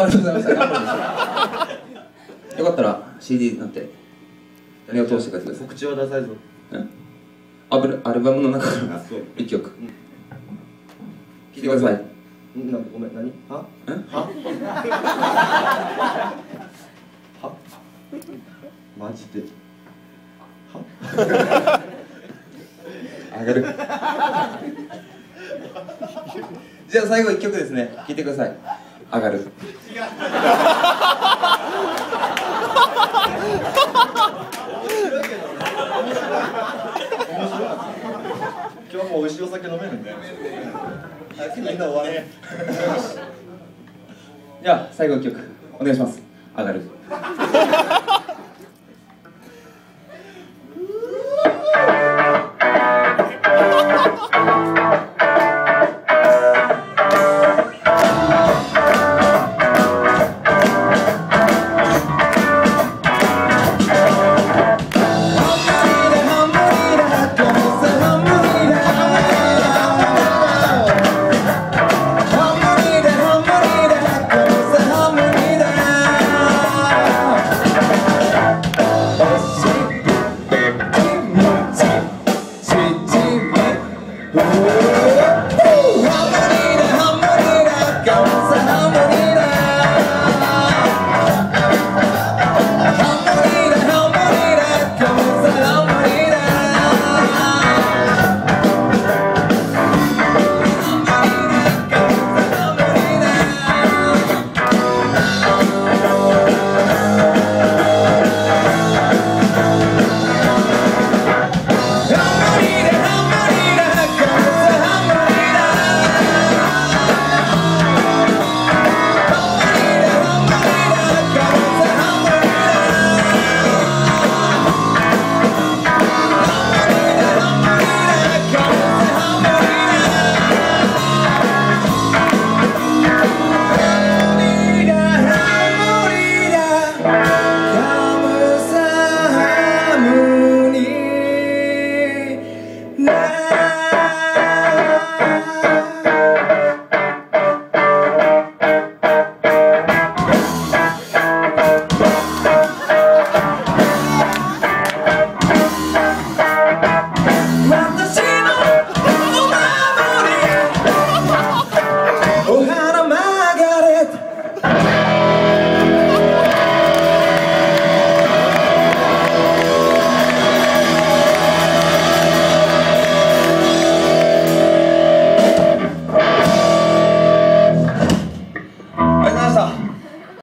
ありがとうございました頑張ります。よかったら CD になって目を通してください口はダサいぞ。うんアブルアルバムの中からそう。一曲。聴いてください。んなんごめん。何？は？うんは？は？マジで？は？上がる。じゃあ最後一曲ですね。聴いてください上がる。今日も美味しいお酒飲めるんだよみんな終われじゃあ最後一曲お願いします。上がる